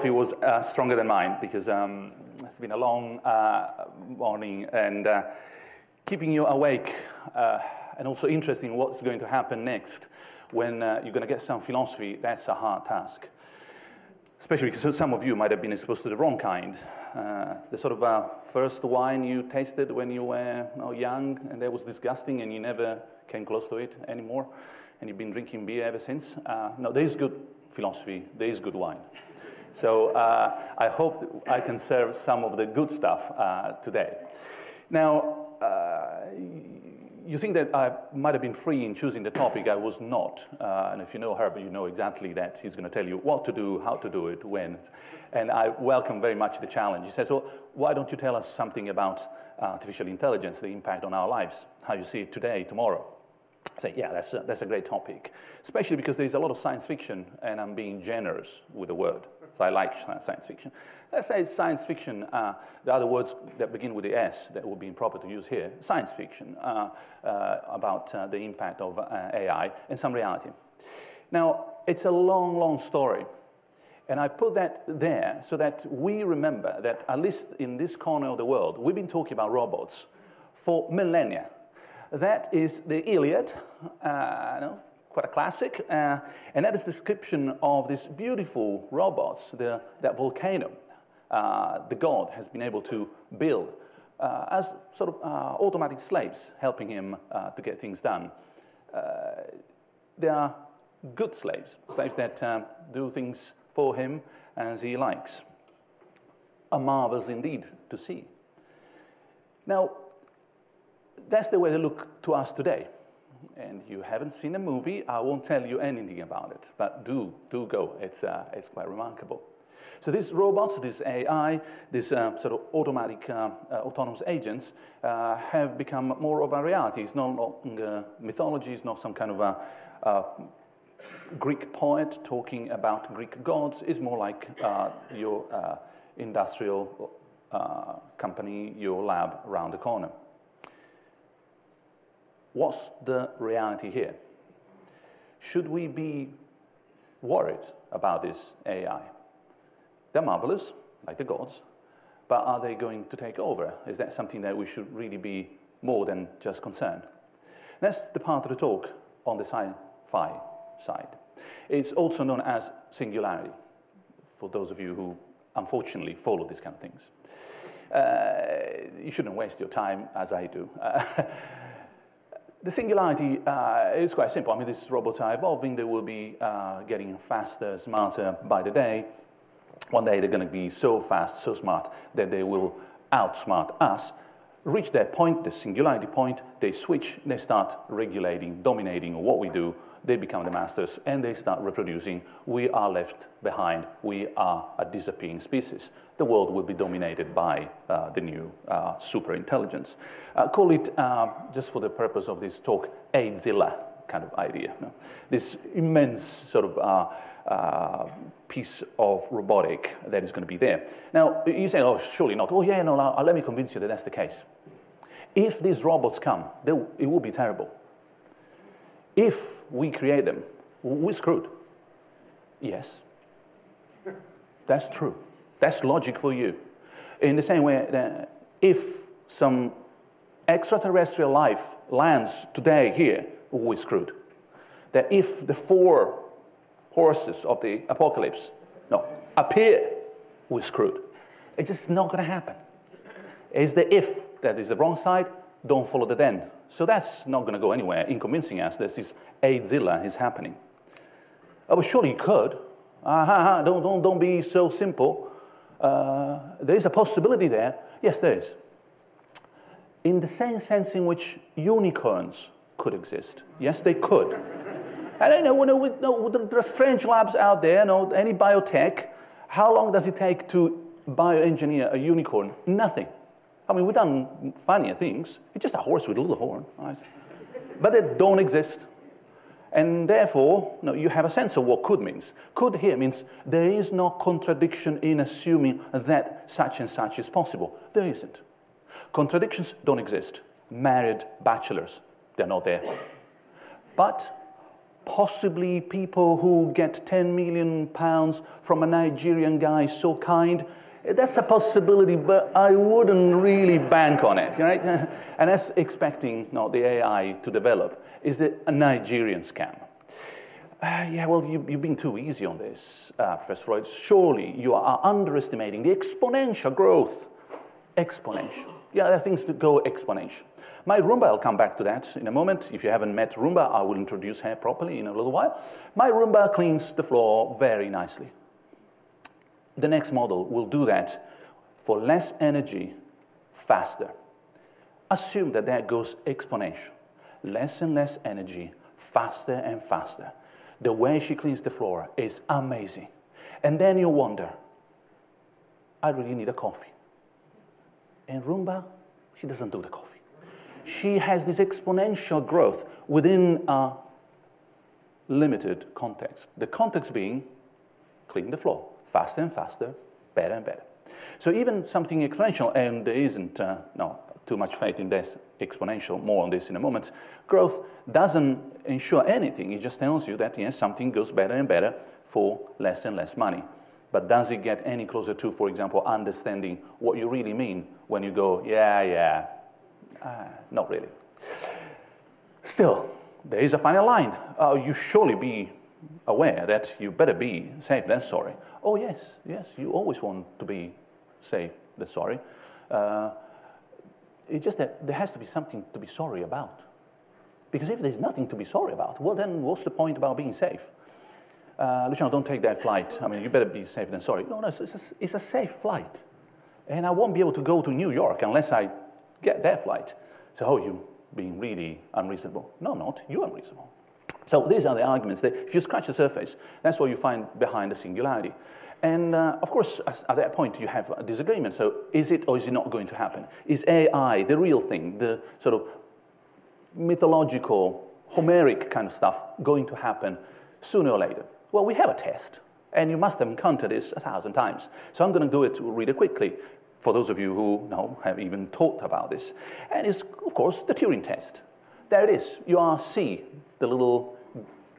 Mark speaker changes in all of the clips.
Speaker 1: coffee was uh, stronger than mine because um, it's been a long uh, morning and uh, keeping you awake uh, and also interested in what's going to happen next when uh, you're going to get some philosophy, that's a hard task. Especially because some of you might have been exposed to the wrong kind. Uh, the sort of first wine you tasted when you were you know, young and that was disgusting and you never came close to it anymore and you've been drinking beer ever since. no, there is good philosophy, there is good wine. So uh, I hope I can serve some of the good stuff uh, today. Now, uh, you think that I might have been free in choosing the topic. I was not. Uh, and if you know Herbert, you know exactly that. He's going to tell you what to do, how to do it, when. And I welcome very much the challenge. He says, well, why don't you tell us something about artificial intelligence, the impact on our lives, how you see it today, tomorrow? say, yeah, that's a, that's a great topic, especially because there's a lot of science fiction, and I'm being generous with the word. So I like science fiction. Let's say science fiction, uh, the other words that begin with the S that would be improper to use here, science fiction uh, uh, about uh, the impact of uh, AI and some reality. Now, it's a long, long story. And I put that there so that we remember that, at least in this corner of the world, we've been talking about robots for millennia. That is the Iliad, uh, no, quite a classic, uh, and that is the description of these beautiful robots, the, that volcano uh, the god has been able to build uh, as sort of uh, automatic slaves, helping him uh, to get things done. they are good slaves, slaves that do things for him as he likes. A marvelous indeed to see. Now, that's the way they look to us today. And you haven't seen a movie, I won't tell you anything about it, but do, do go. It's, uh, it's quite remarkable. So these robots, this AI, these uh, sort of automatic uh, uh, autonomous agents uh, have become more of a reality. It's no longer mythology, it's not some kind of a, a Greek poet talking about Greek gods. It's more like uh, your uh, industrial company, your lab around the corner. What's the reality here? Should we be worried about this AI? They're marvelous, like the gods, but are they going to take over? Is that something that we should really be more than just concerned? That's the part of the talk on the sci-fi side. It's also known as singularity, for those of you who unfortunately follow these kind of things. Uh, you shouldn't waste your time as I do. The singularity uh, is quite simple. I mean, these robots are evolving. They will be uh, getting faster, smarter by the day. One day they're going to be so fast, so smart, that they will outsmart us. Reach that point, the singularity point, they switch, they start regulating, dominating what we do. They become the masters and they start reproducing. We are left behind. We are a disappearing species the world will be dominated by uh, the new uh, superintelligence. Uh, call it, uh, just for the purpose of this talk, Aidzilla kind of idea. This immense sort of uh, uh, piece of robotic that is going to be there. Now, you say, oh, surely not. Oh, yeah, no, no, let me convince you that that's the case. If these robots come, it will be terrible. If we create them, we're screwed. Yes, that's true. That's logic for you. In the same way that if some extraterrestrial life lands today here, we're screwed. That if the four horses of the apocalypse no, appear, we're screwed. It's just not going to happen. It's the if that is the wrong side, don't follow the then. So that's not going to go anywhere in convincing us this is Aidzilla is happening. Oh, but surely you could. Ah, -huh, don't, don't, don't be so simple uh, there is a possibility there. Yes, there is. In the same sense in which unicorns could exist. Yes, they could. and I know, know, know, there are strange labs out there, you know, any biotech. How long does it take to bioengineer a unicorn? Nothing. I mean, we've done funnier things. It's just a horse with a little horn. Right? But they don't exist. And therefore, no, you have a sense of what could means. Could here means there is no contradiction in assuming that such and such is possible. There isn't. Contradictions don't exist. Married bachelors, they're not there. But possibly people who get 10 million pounds from a Nigerian guy so kind. That's a possibility, but I wouldn't really bank on it, right? And that's expecting you the AI to develop. Is it a Nigerian scam? Uh, yeah, well, you, have been too easy on this, uh, Professor Floridi. Surely you are underestimating the exponential growth. Exponential. Yeah, there are things that go exponential. My Roomba, I'll come back to that in a moment. If you haven't met Roomba, I will introduce her properly in a little while. My Roomba cleans the floor very nicely. The next model will do that for less energy, faster. Assume that that goes exponential. Less and less energy, faster and faster. The way she cleans the floor is amazing. And then you wonder, I really need a coffee. And Roomba, she doesn't do the coffee she has this exponential growth within a limited context. The context being clean the floor, faster and faster, better and better. So even something exponential, and there isn't uh, no, too much faith in this exponential, more on this in a moment, growth doesn't ensure anything. It just tells you that yes, something goes better and better for less and less money. But does it get any closer to, for example, understanding what you really mean when you go, yeah, yeah, uh, not really. Still, there is a final line. Uh, you surely be aware that you better be safe than sorry. Oh, yes, yes, you always want to be safe than sorry. Uh, it's just that there has to be something to be sorry about. Because if there's nothing to be sorry about, well, then what's the point about being safe? Uh, Luciano, don't take that flight. I mean, you better be safe than sorry. No, no, it's a, it's a safe flight. And I won't be able to go to New York unless I get that flight. So, oh, you being really unreasonable. No, not. You're unreasonable. So these are the arguments that if you scratch the surface, that's what you find behind the singularity. And uh, of course, at that point, you have a disagreement. So is it or is it not going to happen? Is AI the real thing, the sort of mythological, Homeric kind of stuff going to happen sooner or later? Well, we have a test. And you must have encountered this a thousand times. So I'm going to do it really quickly for those of you who know, have even thought about this. And it's, of course, the Turing test. There it is. You are C, the little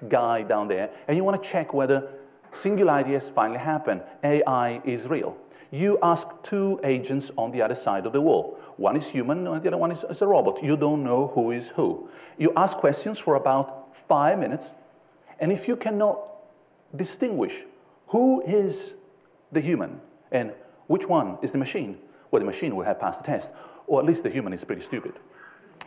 Speaker 1: guy down there, and you want to check whether singularity has finally happened. AI is real. You ask two agents on the other side of the wall. One is human, and the other one is, is a robot. You don't know who is who. You ask questions for about five minutes, and if you cannot distinguish who is the human and which one is the machine? Well, the machine will have passed the test, or at least the human is pretty stupid.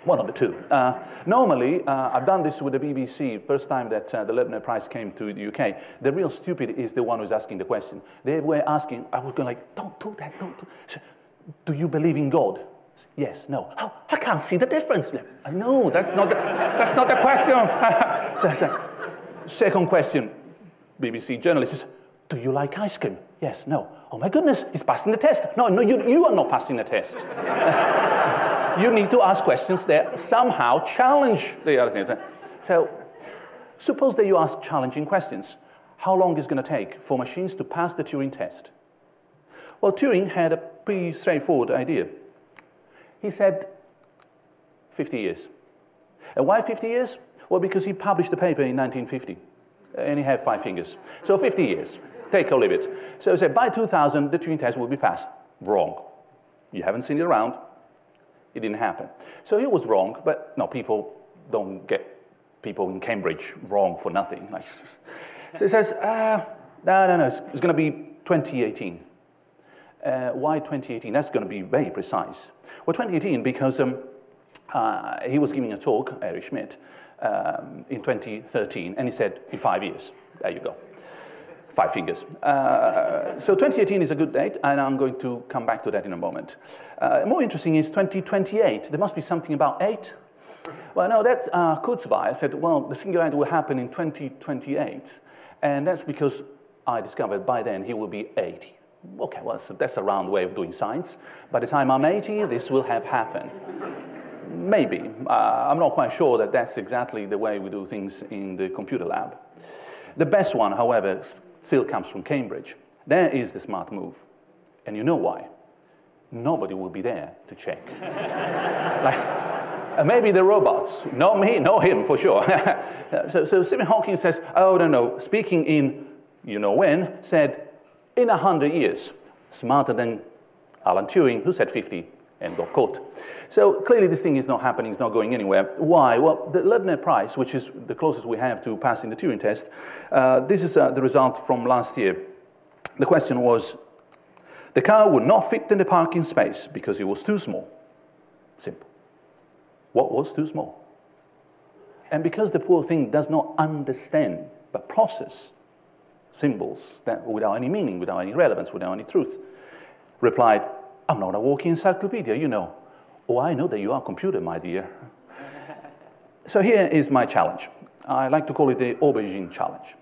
Speaker 1: One of the two. Uh, normally, uh, I've done this with the BBC, first time that uh, the Loebner Prize came to the UK. The real stupid is the one who's asking the question. They were asking, I was going like, don't do that, don't do Do you believe in God? Yes, no. Oh, I can't see the difference. I know, that's not the, that's not the question. Second question, BBC journalist says, do you like ice cream? Yes, no. Oh my goodness, he's passing the test. No, no, you, you are not passing the test. you need to ask questions that somehow challenge the other things. So, suppose that you ask challenging questions. How long is it going to take for machines to pass the Turing test? Well, Turing had a pretty straightforward idea. He said 50 years. And why 50 years? Well, because he published the paper in 1950 and he had five fingers. So 50 years take or leave it. So he said, by 2000, the Turing test will be passed. Wrong. You haven't seen it around. It didn't happen. So he was wrong, but no, people don't get people in Cambridge wrong for nothing. Like, so he says, uh, no, no, no, it's, it's going to be 2018. Uh, why 2018? That's going to be very precise. Well, 2018 because um, uh, he was giving a talk, Eric Schmidt, um, in 2013, and he said, in five years. There you go five fingers. Uh, so 2018 is a good date, and I'm going to come back to that in a moment. Uh, more interesting is 2028. There must be something about eight. Well, no, that uh, Kurzweil said, well, the singularity will happen in 2028. And that's because I discovered by then he will be 80. Okay, well, so that's a round way of doing science. By the time I'm 80, this will have happened. Maybe. Uh, I'm not quite sure that that's exactly the way we do things in the computer lab. The best one, however, still comes from Cambridge. There is the smart move. And you know why? Nobody will be there to check. like, Uh, maybe the robots, not me, not him, for sure. so, so Stephen Hawking says, oh, no, no, speaking in, you know when, said, in a hundred years, smarter than Alan Turing, who said 50 and got caught. So clearly this thing is not happening, it's not going anywhere. Why? Well, the Loebner prize, which is the closest we have to passing the Turing test, uh, this is uh, the result from last year. The question was, the car would not fit in the parking space because it was too small. Simple. What was too small? And because the poor thing does not understand but process symbols that without any meaning, without any relevance, without any truth, replied, I'm not a walking encyclopedia, you know. Oh, I know that you are a computer, my dear. so here is my challenge. I like to call it the aubergine challenge.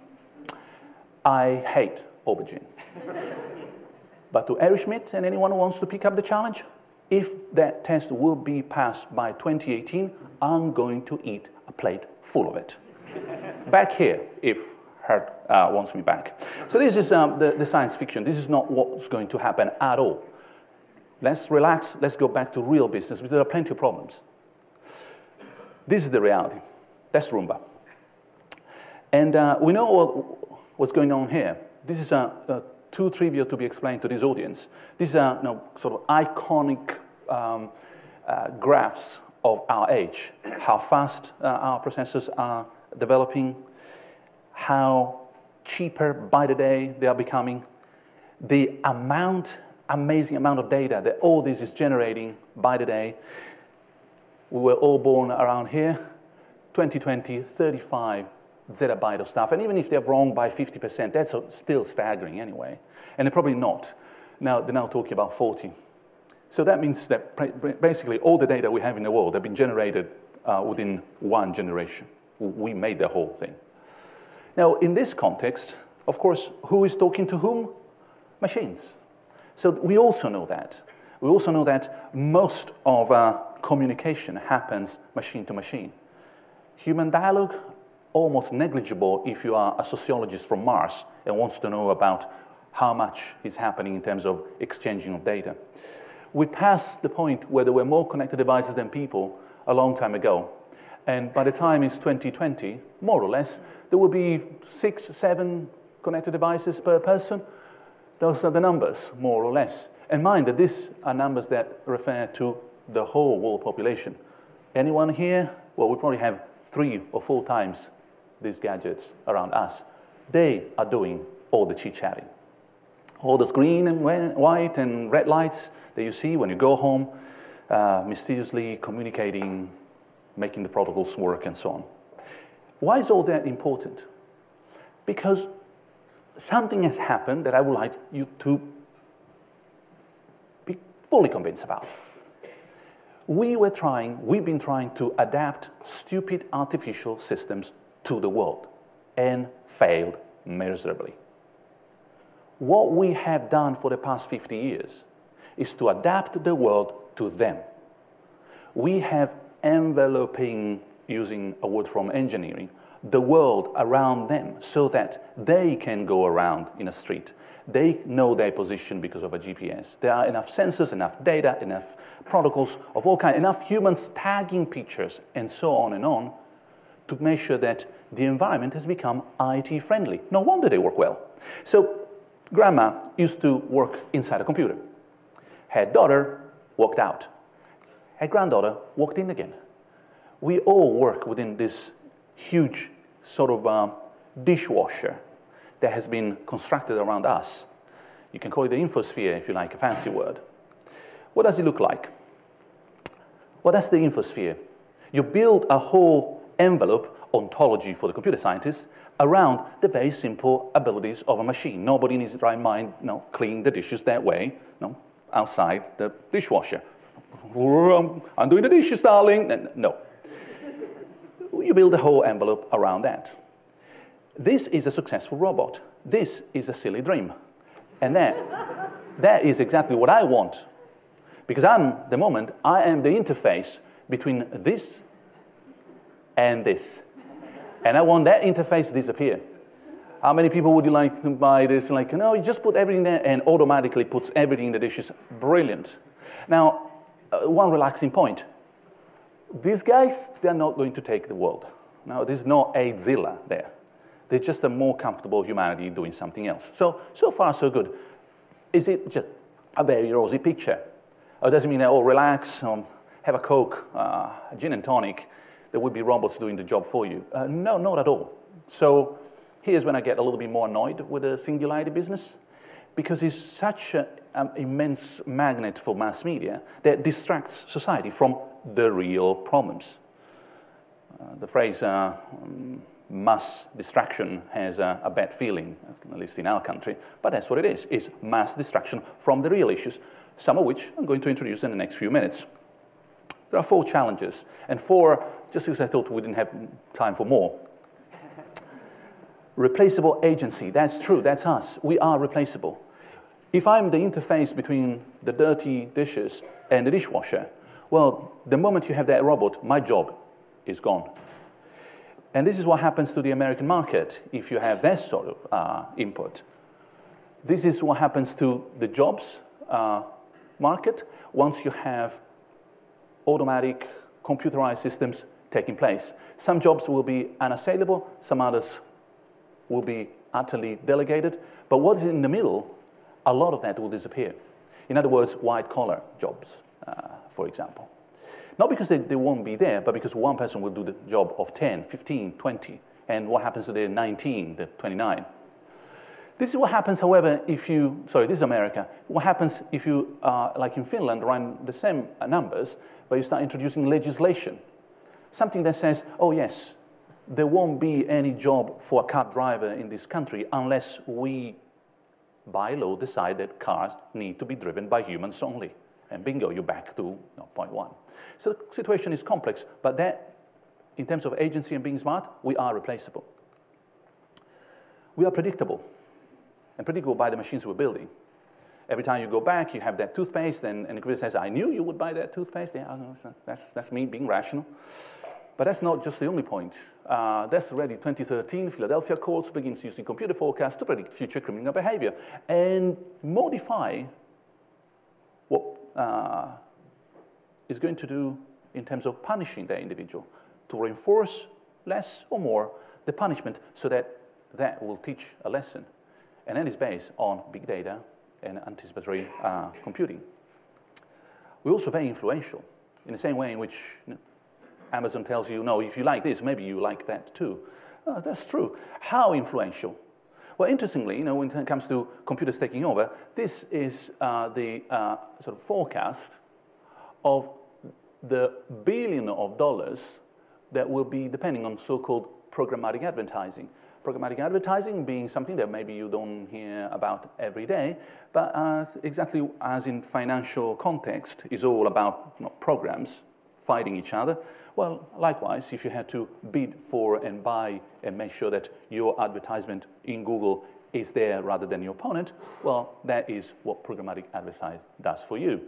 Speaker 1: I hate aubergine. but to Eric Schmidt and anyone who wants to pick up the challenge, if that test will be passed by 2018, I'm going to eat a plate full of it. back here, if Hurt uh, wants me back. So this is um, the, the science fiction. This is not what's going to happen at all. Let's relax. Let's go back to real business. There are plenty of problems. This is the reality. That's Roomba. And uh, we know what, what's going on here. This is a, a too trivial to be explained to this audience. These are you know, sort of iconic um, uh, graphs of our age, how fast uh, our processors are developing, how cheaper by the day they are becoming, the amount, amazing amount of data that all this is generating by the day. We were all born around here, 2020, 35 zettabyte of stuff. And even if they're wrong by 50%, that's still staggering anyway. And they're probably not. Now, they're now talking about 40. So that means that basically all the data we have in the world have been generated uh, within one generation. We made the whole thing. Now, in this context, of course, who is talking to whom? Machines. So we also know that. We also know that most of our communication happens machine to machine. Human dialogue, almost negligible if you are a sociologist from Mars and wants to know about how much is happening in terms of exchanging of data. We passed the point where there were more connected devices than people a long time ago. And by the time it's 2020, more or less, there will be six, seven connected devices per person. Those are the numbers, more or less. And mind that these are numbers that refer to the whole world population. Anyone here? Well, we probably have three or four times these gadgets around us. They are doing all the chit-chatting. All those green and white and red lights that you see when you go home, uh, mysteriously communicating, making the protocols work and so on. Why is all that important? Because something has happened that I would like you to be fully convinced about. We were trying, we've been trying to adapt stupid artificial systems to the world and failed miserably. What we have done for the past 50 years is to adapt the world to them. We have enveloping, using a word from engineering, the world around them so that they can go around in a street. They know their position because of a GPS. There are enough sensors, enough data, enough protocols of all kinds, enough humans tagging pictures, and so on and on, to make sure that the environment has become IT friendly. No wonder they work well. So grandma used to work inside a computer. Her daughter walked out. Her granddaughter walked in again. We all work within this huge sort of um, dishwasher that has been constructed around us. You can call it the infosphere if you like, a fancy word. What does it look like? Well, that's the infosphere. You build a whole envelope, ontology for the computer scientists, around the very simple abilities of a machine. Nobody in his right mind you know, clean the dishes that way, you know, outside the dishwasher. I'm doing the dishes, darling. No. You build a whole envelope around that. This is a successful robot. This is a silly dream. And that, that is exactly what I want. Because I'm, the moment, I am the interface between this and this. And I want that interface to disappear. How many people would you like to buy this? Like, no, you just put everything there and automatically puts everything in the dishes. Brilliant. Now, uh, one relaxing point. These guys, they're not going to take the world. No, there's no Aidzilla there. They're just a more comfortable humanity doing something else. So, so far, so good. Is it just a very rosy picture? Or does it mean that, all relax, um, have a Coke, uh, a gin and tonic, there would be robots doing the job for you? Uh, no, not at all. So here's when I get a little bit more annoyed with the singularity business, because it's such an um, immense magnet for mass media that distracts society from the real problems. Uh, the phrase uh, um, mass distraction has a, a, bad feeling, at least in our country, but that's what it is, is mass distraction from the real issues, some of which I'm going to introduce in the next few minutes. There are four challenges, and four, just because I thought we didn't have time for more. Replaceable agency, that's true, that's us. We are replaceable. If I'm the interface between the dirty dishes and the dishwasher, well, the moment you have that robot, my job is gone. And this is what happens to the American market if you have that sort of uh, input. This is what happens to the jobs uh, market once you have automatic computerized systems taking place. Some jobs will be unassailable, some others will be utterly delegated, but what is in the middle, a lot of that will disappear. In other words, white collar jobs, for example. Not because they, they won't be there, but because one person will do the job of 10, 15, 20. And what happens to the 19, the 29? This is what happens, however, if you, sorry, this is America. What happens if you, uh, like in Finland, run the same numbers, but you start introducing legislation. Something that says, oh, yes, there won't be any job for a cab driver in this country unless we, by law, decide that cars need to be driven by humans only. And bingo, you're back to you know, point one. So the situation is complex, but that, in terms of agency and being smart, we are replaceable. We are predictable, and predictable by the machines we're building. Every time you go back, you have that toothpaste, and, and the computer says, I knew you would buy that toothpaste. Yeah, that's, that's me being rational. But that's not just the only point. Uh, that's already 2013, Philadelphia courts begins using computer forecasts to predict future criminal behavior and modify uh, is going to do in terms of punishing the individual to reinforce less or more the punishment so that that will teach a lesson. And that is based on big data and anticipatory uh, computing. We're also very influential in the same way in which you know, Amazon tells you, no, if you like this, maybe you like that too. Oh, that's true. How influential? Well, interestingly, you know, when it comes to computers taking over, this is uh, the uh, sort of forecast of the billion of dollars that will be depending on so-called programmatic advertising. Programmatic advertising being something that maybe you don't hear about every day, but uh, exactly as in financial context is all about you know, programs fighting each other. Well, likewise, if you had to bid for and buy and make sure that your advertisement in Google is there rather than your opponent, well, that is what programmatic advertising does for you.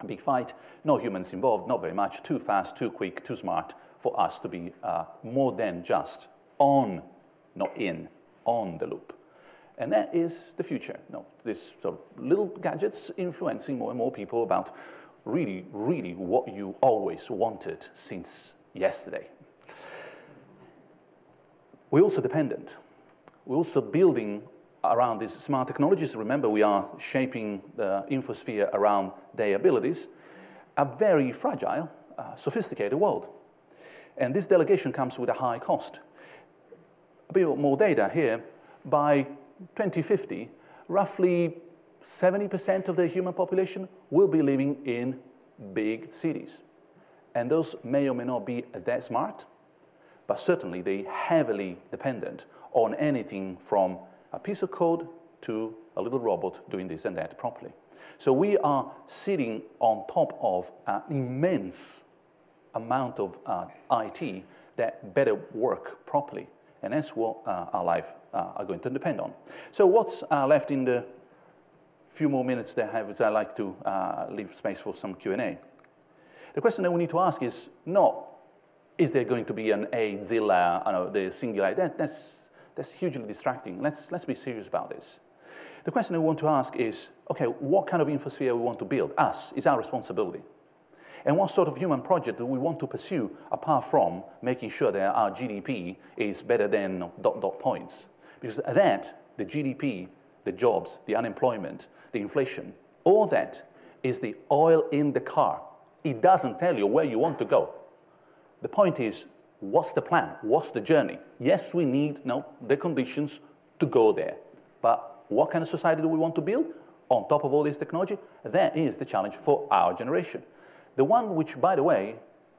Speaker 1: A big fight, no humans involved, not very much, too fast, too quick, too smart for us to be uh, more than just on, not in, on the loop. And that is the future. No, this sort of little gadgets influencing more and more people about really, really what you always wanted since yesterday. We're also dependent. We're also building around these smart technologies. Remember, we are shaping the infosphere around their abilities. A very fragile, uh, sophisticated world. And this delegation comes with a high cost. A bit more data here. By 2050, roughly 70% of the human population will be living in big cities. And those may or may not be that smart, but certainly they heavily dependent on anything from a piece of code to a little robot doing this and that properly. So we are sitting on top of an immense amount of uh, IT that better work properly. And that's what uh, our life uh, are going to depend on. So what's uh, left in the few more minutes that I have, I'd like to uh, leave space for some Q&A. The question that we need to ask is not, is there going to be an Aidzilla, know, the singular, that, that's, that's hugely distracting. Let's, let's be serious about this. The question I want to ask is, okay, what kind of infosphere we want to build? Us, is our responsibility. And what sort of human project do we want to pursue apart from making sure that our GDP is better than dot dot points? Because that, the GDP, the jobs, the unemployment, the inflation, all that is the oil in the car. It doesn't tell you where you want to go. The point is, what's the plan? What's the journey? Yes, we need no, the conditions to go there. But what kind of society do we want to build on top of all this technology? That is the challenge for our generation. The one which, by the way,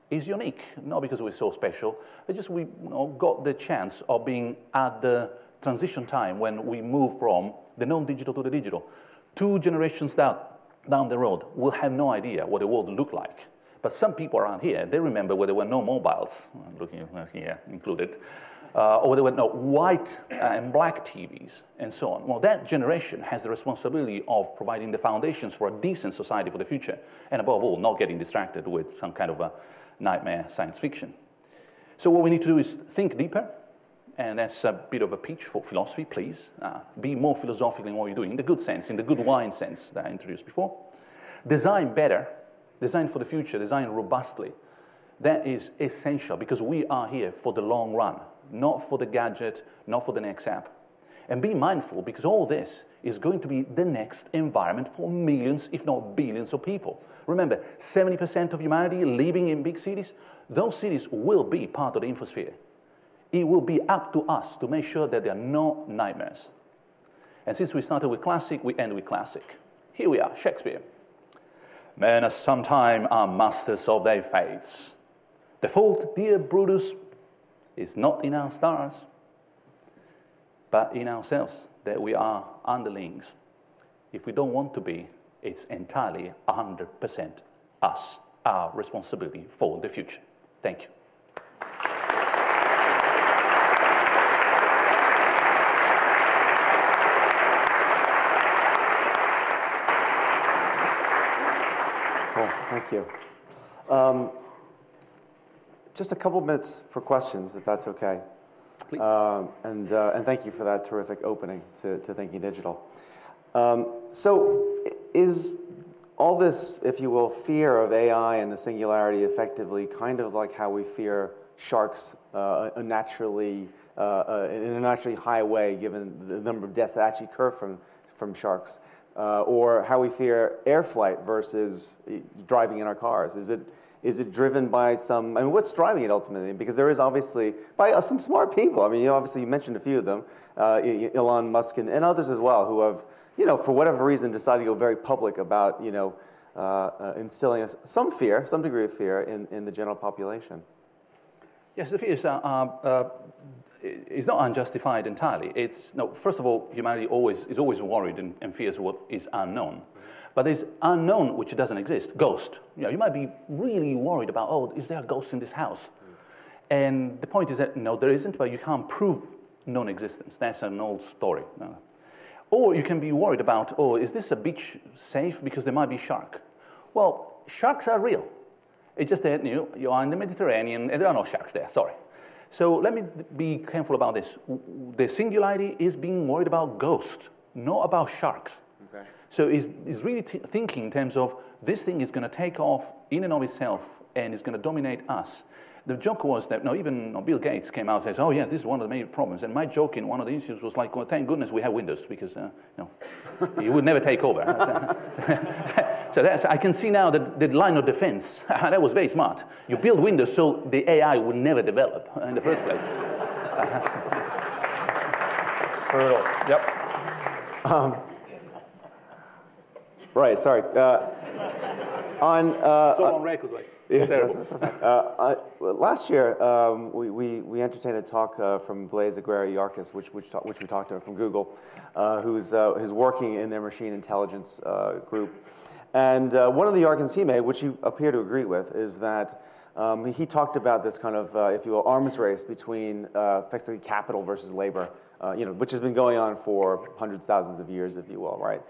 Speaker 1: is unique, not because we're so special, but just we you know, got the chance of being at the transition time when we move from the non-digital to the digital. Two generations down, down the road, we'll have no idea what the world looked like. But some people around here, they remember where there were no mobiles, looking here included, uh, or there were no white and black TVs, and so on. Well, that generation has the responsibility of providing the foundations for a decent society for the future, and above all, not getting distracted with some kind of a nightmare science fiction. So what we need to do is think deeper, and that's a bit of a pitch for philosophy, please. Uh, be more philosophical in what you're doing, in the good sense, in the good wine sense that I introduced before. Design better, design for the future, design robustly. That is essential because we are here for the long run not for the gadget, not for the next app. And be mindful because all this is going to be the next environment for millions, if not billions of people. Remember, 70% of humanity living in big cities, those cities will be part of the infosphere. It will be up to us to make sure that there are no nightmares. And since we started with classic, we end with classic. Here we are, Shakespeare. Men sometime are masters of their fates. The fault, dear Brutus, is not in our stars, but in ourselves, that we are underlings. If we don't want to be, it's entirely 100% us, our responsibility for the future. Thank you.
Speaker 2: Thank you. Um, just a couple minutes for questions, if that's okay.
Speaker 1: Please.
Speaker 2: Um, and, uh, and thank you for that terrific opening to, to Thinking Digital. Um, so, is all this, if you will, fear of AI and the singularity effectively kind of like how we fear sharks uh, naturally, uh, uh, in a naturally high way, given the number of deaths that actually occur from, from sharks? Uh, or how we fear air flight versus driving in our cars? Is it, is it driven by some, I mean, what's driving it ultimately? Because there is obviously, by uh, some smart people. I mean, you obviously you mentioned a few of them, uh, Elon Musk and, and, others as well, who have, you know, for whatever reason decided to go very public about, you know, uh, uh instilling some fear, some degree of fear in, in the general population.
Speaker 1: Yes, the fear is, uh, is not unjustified entirely. It's, no, first of all, humanity always, is always worried and, and fears what is unknown. But there's unknown which doesn't exist, ghost. You, know, you might be really worried about, oh, is there a ghost in this house? And the point is that no, there isn't, but you can't prove non-existence. That's an old story. No. Or you can be worried about, oh, is this a beach safe because there might be shark? Well, sharks are real. It's just that you, know, you are in the Mediterranean and there are no sharks there, sorry. So let me be careful about this. The singularity is being worried about ghosts, not about sharks. So it's, he's really thinking in terms of this thing is going to take off in and of itself and is going to dominate us. The joke was that, no, even Bill Gates came out and says, oh, yes, this is one of the major problems. And my joke in one of the interviews was like, well, thank goodness we have Windows because, uh, you know, he would never take over. so that's, I can see now that the line of defense, that was very smart. You build Windows so the AI would never develop in the first place.
Speaker 2: Brutal. Yep. Um, Right, sorry. Uh, on, uh,
Speaker 1: it's all on record, right? Yeah,
Speaker 2: uh, last year, um, we, we, we, entertained a talk uh, from Blaise Agüera y Arcas, which, which, which, we talked to from Google, uh, who's, uh, who's working in their machine intelligence group. And one of the arguments he made, which you appear to agree with, is that um, he talked about this kind of, if you will, arms race between effectively capital versus labor uh, you know, which has been going on for hundreds, thousands of years, if you will, right?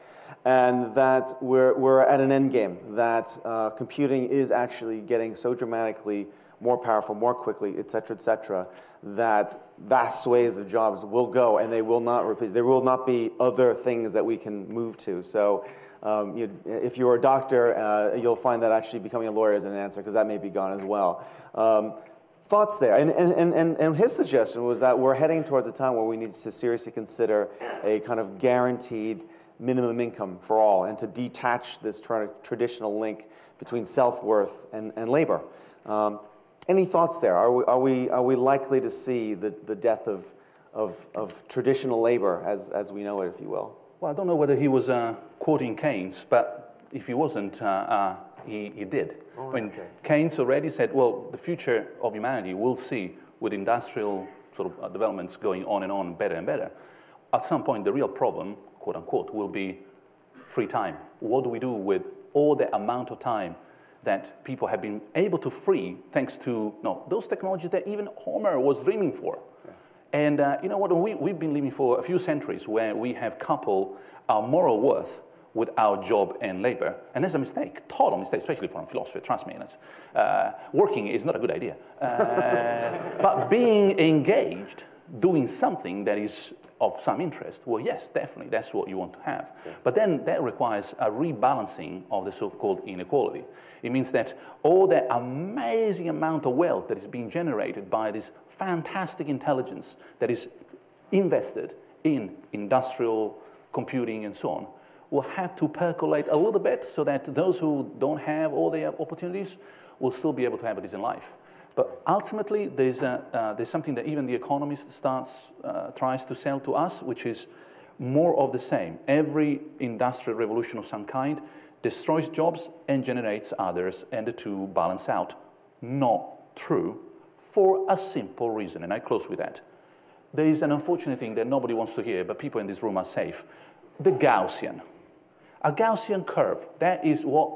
Speaker 2: And that we're, we're at an end game, that uh, computing is actually getting so dramatically more powerful, more quickly, et cetera, et cetera, that vast swathes of jobs will go and they will not replace, there will not be other things that we can move to. So um, you, if you're a doctor, uh, you'll find that actually becoming a lawyer is an answer because that may be gone as well. Um, thoughts there. And, and, and, and his suggestion was that we're heading towards a time where we need to seriously consider a kind of guaranteed minimum income for all and to detach this tra traditional link between self-worth and, and labor. Um, any thoughts there? Are we, are we, are we likely to see the, the death of, of, of traditional labor as, as we know it, if you will?
Speaker 1: Well, I don't know whether he was uh, quoting Keynes, but if he wasn't, uh, uh, he, he did.
Speaker 2: Oh,
Speaker 1: I mean,
Speaker 2: okay.
Speaker 1: Keynes already said, well, the future of humanity we'll see with industrial sort of uh, developments going on and on, better and better. At some point, the real problem, quote unquote, will be free time. What do we do with all the amount of time that people have been able to free thanks to no, those technologies that even Homer was dreaming for? Yeah. And uh, you know what? We, we've been living for a few centuries where we have coupled our moral worth with our job and labor. And that's a mistake, total mistake, especially for a philosopher, trust me. Uh, working is not a good idea. Uh, but being engaged, doing something that is of some interest, well, yes, definitely, that's what you want to have. Yeah. But then that requires a rebalancing of the so-called inequality. It means that all the amazing amount of wealth that is being generated by this fantastic intelligence that is invested in industrial computing and so on will have to percolate a little bit so that those who don't have all the opportunities will still be able to have a decent life. But ultimately, there's, a, uh, there's something that even the economist starts, uh, tries to sell to us, which is more of the same. Every industrial revolution of some kind destroys jobs and generates others, and the two balance out. Not true for a simple reason, and I close with that. There is an unfortunate thing that nobody wants to hear, but people in this room are safe. The Gaussian. A Gaussian curve, that is what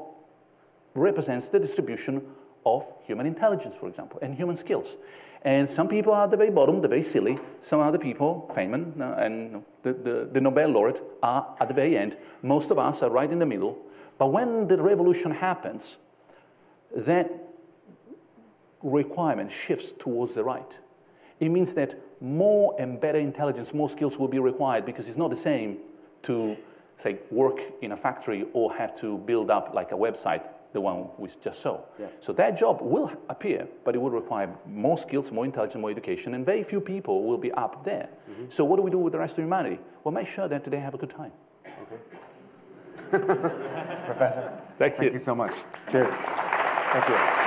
Speaker 1: represents the distribution of human intelligence, for example, and human skills. And some people are at the very bottom, they're very silly. Some other people, Feynman uh, and the, the, the, Nobel laureate, are at the very end. Most of us are right in the middle. But when the revolution happens, that requirement shifts towards the right. It means that more and better intelligence, more skills will be required because it's not the same to, say, work in a factory or have to build up like a website the one we just saw. Yeah. So that job will appear, but it will require more skills, more intelligence, more education, and very few people will be up there. Mm -hmm. So what do we do with the rest of humanity? Well, make sure that they have a good time.
Speaker 2: Okay. Professor,
Speaker 1: thank you.
Speaker 2: Thank you so much. Cheers. Thank you.